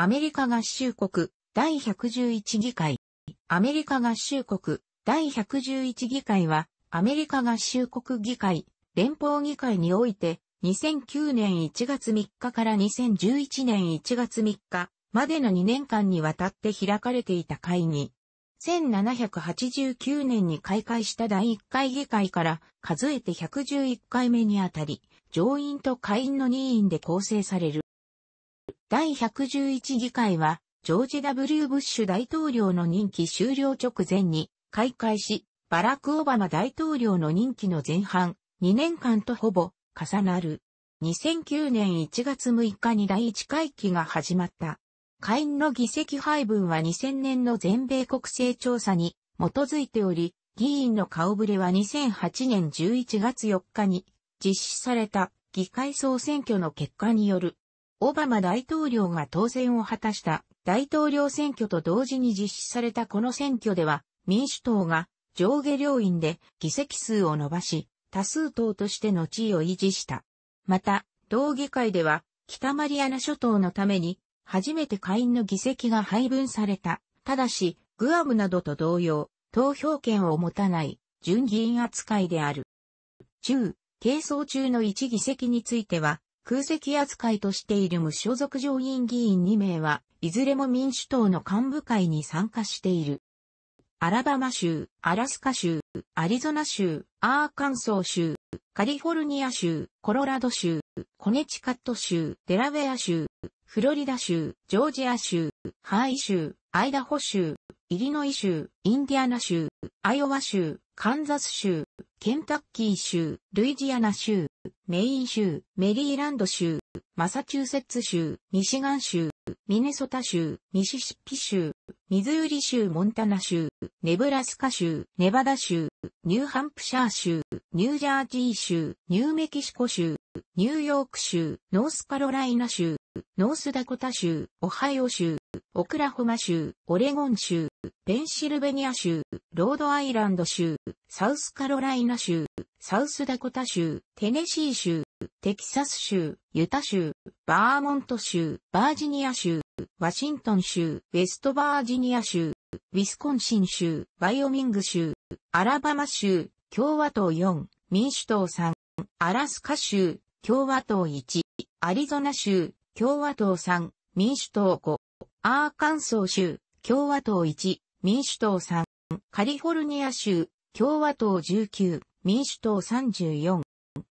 アメリカ合衆国第111議会。アメリカ合衆国第111議会は、アメリカ合衆国議会、連邦議会において、2009年1月3日から2011年1月3日までの2年間にわたって開かれていた会議。1789年に開会した第1回議会から数えて111回目にあたり、上院と下院の2院で構成される。第111議会は、ジョージ・ W. ブッシュ大統領の任期終了直前に開会し、バラク・オバマ大統領の任期の前半、2年間とほぼ重なる。2009年1月6日に第1会期が始まった。会員の議席配分は2000年の全米国勢調査に基づいており、議員の顔ぶれは2008年11月4日に実施された議会総選挙の結果による。オバマ大統領が当選を果たした大統領選挙と同時に実施されたこの選挙では民主党が上下両院で議席数を伸ばし多数党としての地位を維持した。また、同議会では北マリアナ諸島のために初めて下院の議席が配分された。ただし、グアムなどと同様、投票権を持たない準議員扱いである。中、係争中の1議席については、空席扱いとしている無所属上院議員2名は、いずれも民主党の幹部会に参加している。アラバマ州、アラスカ州、アリゾナ州、アーカンソー州、カリフォルニア州、コロラド州、コネチカット州、デラウェア州、フロリダ州、ジョージア州、ハイ州、アイダホ州、イリノイ州、インディアナ州、アイオワ州、カンザス州、ケンタッキー州、ルイジアナ州、メイン州、メリーランド州、マサチューセッツ州、ミシガン州、ミネソタ州、ミシシッピ州、ミズーリ州モンタナ州、ネブラスカ州、ネバダ州、ニューハンプシャー州、ニュージャージー州、ニューメキシコ州、ニューヨーク州、ノースカロライナ州、ノースダコタ州、オハイオ州、オクラホマ州、オレゴン州、ペンシルベニア州、ロードアイランド州、サウスカロライナ州、サウスダコタ州、テネシー州、テキサス州、ユタ州、バーモント州、バージニア州、ワシントン州、ウェストバージニア州、ウィスコンシン州、バイオミング州、アラバマ州、共和党4、民主党3、アラスカ州、共和党1、アリゾナ州、共和党3、民主党5、アーカンソー州、共和党1、民主党3、カリフォルニア州、共和党19、民主党34、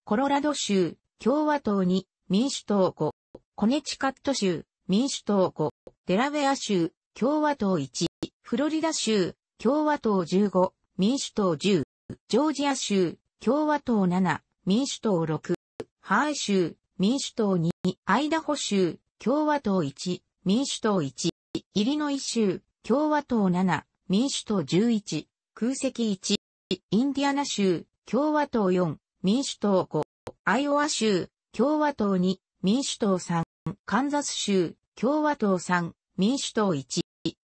コロラド州、共和党2、民主党5、コネチカット州、民主党5、デラウェア州、共和党1、フロリダ州、共和党15、民主党10、ジョージア州、共和党7、民主党6、ハーイ州、民主党2、アイダホ州、共和党1、民主党1、イリノイ州、共和党7、民主党11、空席1、インディアナ州、共和党4、民主党5、アイオワ州、共和党2、民主党3、カンザス州、共和党3、民主党1、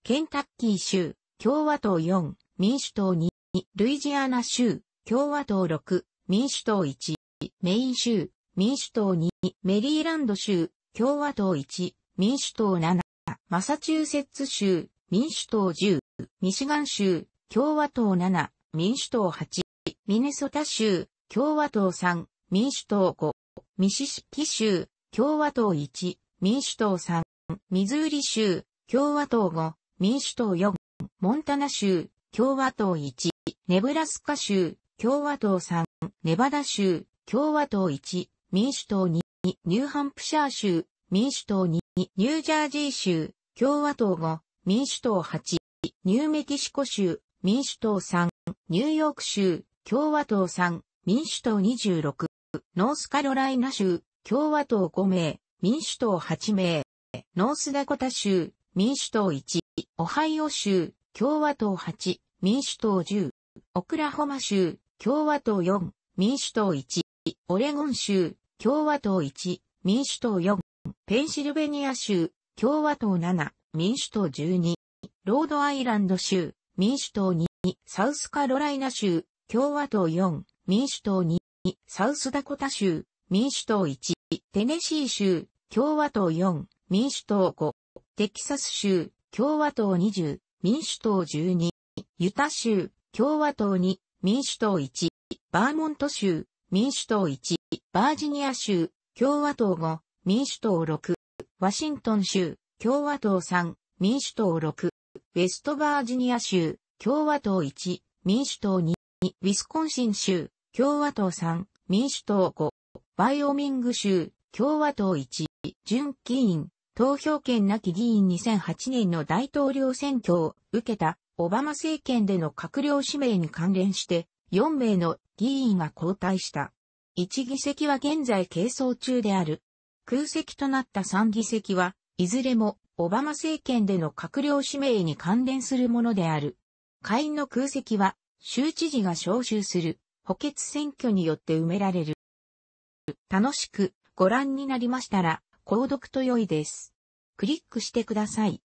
ケンタッキー州、共和党4、民主党2、ルイジアナ州、共和党6、民主党1、メイン州、民主党2、メリーランド州、共和党1、民主党7、マサチューセッツ州、民主党10、ミシガン州、共和党7、民主党8、ミネソタ州、共和党3、民主党5、ミシシッピ州、共和党1、民主党3、ミズーリ州、共和党5、民主党4、モンタナ州、共和党1、ネブラスカ州、共和党3、ネバダ州、共和党1、民主党2、ニューハンプシャー州、民主党2、ニュージャージー州、共和党5、民主党8、ニューメキシコ州、民主党3、ニューヨーク州、共和党3、民主党26、ノースカロライナ州、共和党5名、民主党8名、ノースダコタ州、民主党1、オハイオ州、共和党8、民主党10、オクラホマ州、共和党4、民主党1、オレゴン州、共和党1、民主党4、ペンシルベニア州、共和党7、民主党12、ロードアイランド州、民主党2、サウスカロライナ州、共和党4、民主党2、サウスダコタ州、民主党1、テネシー州、共和党4、民主党5、テキサス州、共和党20、民主党12、ユタ州、共和党2、民主党1、バーモント州、民主党1、バージニア州、共和党5、民主党6、ワシントン州、共和党3、民主党6、ウェストバージニア州、共和党1、民主党2、ウィスコンシン州、共和党3、民主党5、バイオミング州、共和党1、準議員、投票権なき議員2008年の大統領選挙を受けたオバマ政権での閣僚指名に関連して4名の議員が交代した。1議席は現在係争中である。空席となった3議席はいずれもオバマ政権での閣僚指名に関連するものである。下院の空席は州知事が招集する補欠選挙によって埋められる。楽しくご覧になりましたら購読と良いです。クリックしてください。